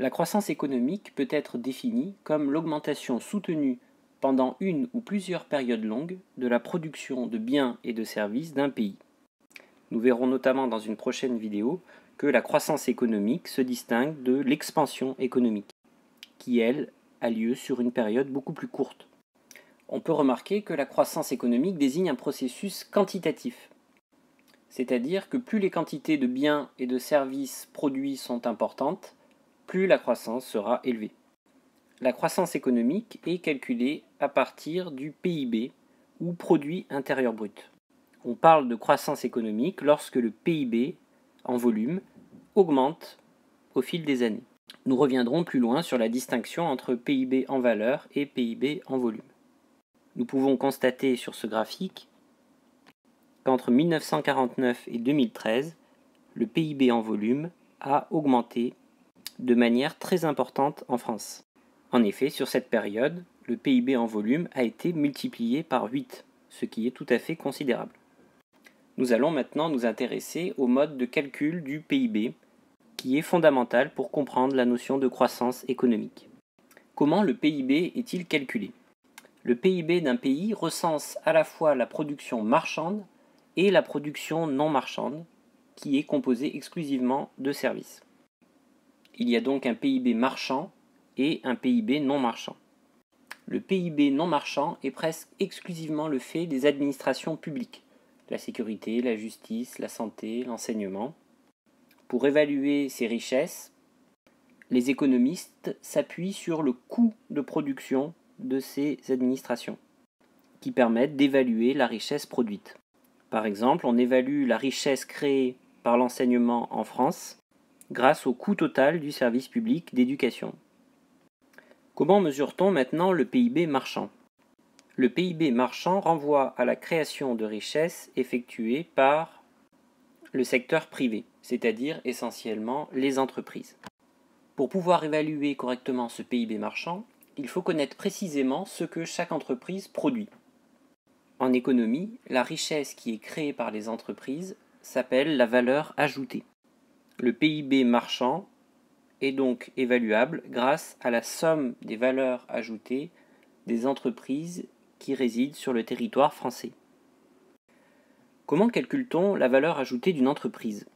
La croissance économique peut être définie comme l'augmentation soutenue pendant une ou plusieurs périodes longues de la production de biens et de services d'un pays. Nous verrons notamment dans une prochaine vidéo que la croissance économique se distingue de l'expansion économique, qui elle a lieu sur une période beaucoup plus courte. On peut remarquer que la croissance économique désigne un processus quantitatif, c'est-à-dire que plus les quantités de biens et de services produits sont importantes, plus la croissance sera élevée. La croissance économique est calculée à partir du PIB ou produit intérieur brut. On parle de croissance économique lorsque le PIB en volume augmente au fil des années. Nous reviendrons plus loin sur la distinction entre PIB en valeur et PIB en volume. Nous pouvons constater sur ce graphique qu'entre 1949 et 2013, le PIB en volume a augmenté de manière très importante en France. En effet, sur cette période, le PIB en volume a été multiplié par 8, ce qui est tout à fait considérable. Nous allons maintenant nous intéresser au mode de calcul du PIB, qui est fondamental pour comprendre la notion de croissance économique. Comment le PIB est-il calculé? Le PIB d'un pays recense à la fois la production marchande et la production non marchande, qui est composée exclusivement de services. Il y a donc un PIB marchand et un PIB non marchand. Le PIB non marchand est presque exclusivement le fait des administrations publiques, la sécurité, la justice, la santé, l'enseignement. Pour évaluer ces richesses, les économistes s'appuient sur le coût de production de ces administrations, qui permettent d'évaluer la richesse produite. Par exemple, on évalue la richesse créée par l'enseignement en France grâce au coût total du service public d'éducation. Comment mesure-t-on maintenant le PIB marchand? Le PIB marchand renvoie à la création de richesses effectuée par le secteur privé, c'est-à-dire essentiellement les entreprises. Pour pouvoir évaluer correctement ce PIB marchand, il faut connaître précisément ce que chaque entreprise produit. En économie, la richesse qui est créée par les entreprises s'appelle la valeur ajoutée. Le PIB marchand est donc évaluable grâce à la somme des valeurs ajoutées des entreprises qui résident sur le territoire français. Comment calcule-t-on la valeur ajoutée d'une entreprise?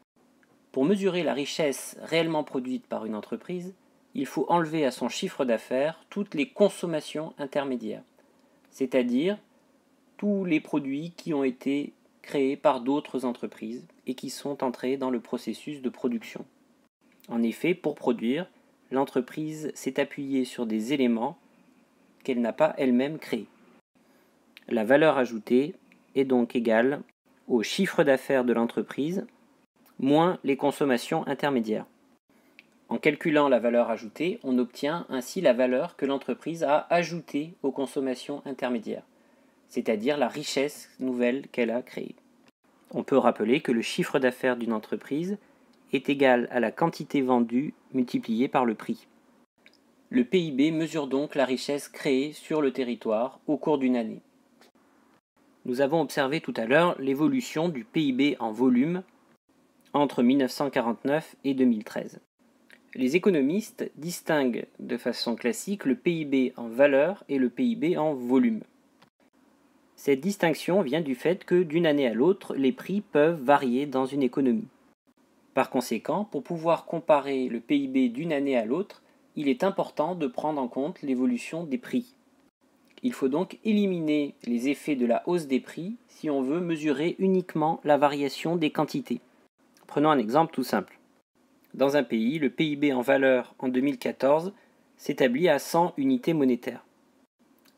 Pour mesurer la richesse réellement produite par une entreprise, il faut enlever à son chiffre d'affaires toutes les consommations intermédiaires, c'est-à-dire tous les produits qui ont été créés par d'autres entreprises et qui sont entrés dans le processus de production. En effet, pour produire, l'entreprise s'est appuyée sur des éléments qu'elle n'a pas elle-même créés. La valeur ajoutée est donc égale au chiffre d'affaires de l'entreprise moins les consommations intermédiaires. En calculant la valeur ajoutée, on obtient ainsi la valeur que l'entreprise a ajoutée aux consommations intermédiaires c'est-à-dire la richesse nouvelle qu'elle a créée. On peut rappeler que le chiffre d'affaires d'une entreprise est égal à la quantité vendue multipliée par le prix. Le PIB mesure donc la richesse créée sur le territoire au cours d'une année. Nous avons observé tout à l'heure l'évolution du PIB en volume entre 1949 et 2013. Les économistes distinguent de façon classique le PIB en valeur et le PIB en volume. Cette distinction vient du fait que d'une année à l'autre, les prix peuvent varier dans une économie. Par conséquent, pour pouvoir comparer le PIB d'une année à l'autre, il est important de prendre en compte l'évolution des prix. Il faut donc éliminer les effets de la hausse des prix si on veut mesurer uniquement la variation des quantités. Prenons un exemple tout simple. Dans un pays, le PIB en valeur en 2014 s'établit à 100 unités monétaires.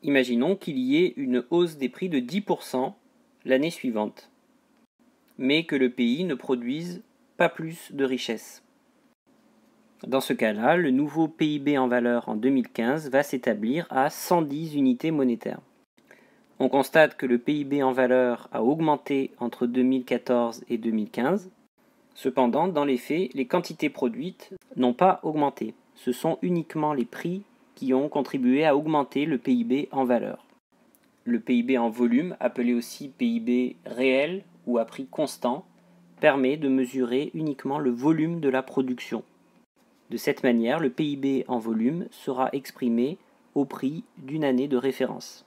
Imaginons qu'il y ait une hausse des prix de 10% l'année suivante, mais que le pays ne produise pas plus de richesses. Dans ce cas-là, le nouveau PIB en valeur en 2015 va s'établir à 110 unités monétaires. On constate que le PIB en valeur a augmenté entre 2014 et 2015. Cependant, dans les faits, les quantités produites n'ont pas augmenté. Ce sont uniquement les prix qui ont contribué à augmenter le PIB en valeur. Le PIB en volume, appelé aussi PIB réel ou à prix constant, permet de mesurer uniquement le volume de la production. De cette manière, le PIB en volume sera exprimé au prix d'une année de référence.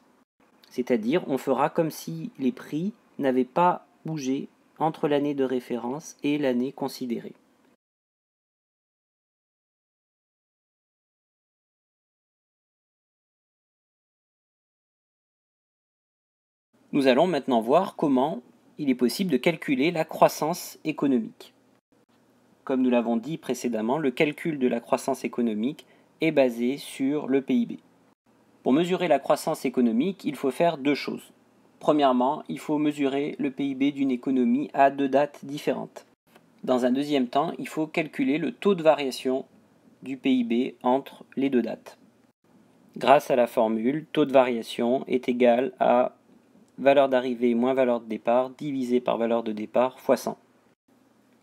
C'est-à-dire, on fera comme si les prix n'avaient pas bougé entre l'année de référence et l'année considérée. Nous allons maintenant voir comment il est possible de calculer la croissance économique. Comme nous l'avons dit précédemment, le calcul de la croissance économique est basé sur le PIB. Pour mesurer la croissance économique, il faut faire deux choses. Premièrement, il faut mesurer le PIB d'une économie à deux dates différentes. Dans un deuxième temps, il faut calculer le taux de variation du PIB entre les deux dates. Grâce à la formule, taux de variation est égal à valeur d'arrivée moins valeur de départ divisé par valeur de départ fois 100.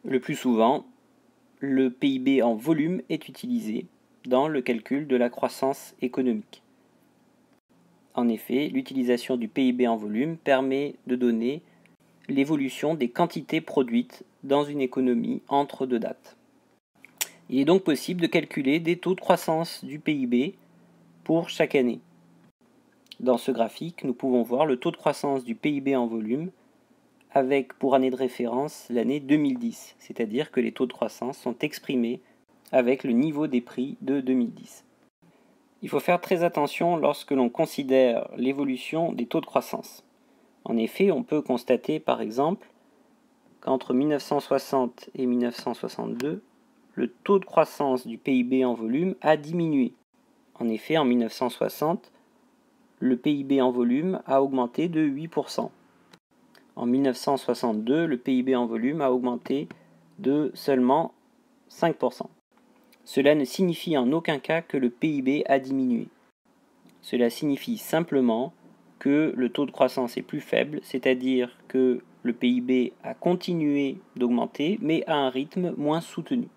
Le plus souvent, le PIB en volume est utilisé dans le calcul de la croissance économique. En effet, l'utilisation du PIB en volume permet de donner l'évolution des quantités produites dans une économie entre deux dates. Il est donc possible de calculer des taux de croissance du PIB pour chaque année. Dans ce graphique, nous pouvons voir le taux de croissance du PIB en volume avec pour année de référence l'année 2010, c'est-à-dire que les taux de croissance sont exprimés avec le niveau des prix de 2010. Il faut faire très attention lorsque l'on considère l'évolution des taux de croissance. En effet, on peut constater par exemple qu'entre 1960 et 1962, le taux de croissance du PIB en volume a diminué. En effet, en 1960, le PIB en volume a augmenté de 8%. En 1962, le PIB en volume a augmenté de seulement 5%. Cela ne signifie en aucun cas que le PIB a diminué. Cela signifie simplement que le taux de croissance est plus faible, c'est-à-dire que le PIB a continué d'augmenter, mais à un rythme moins soutenu.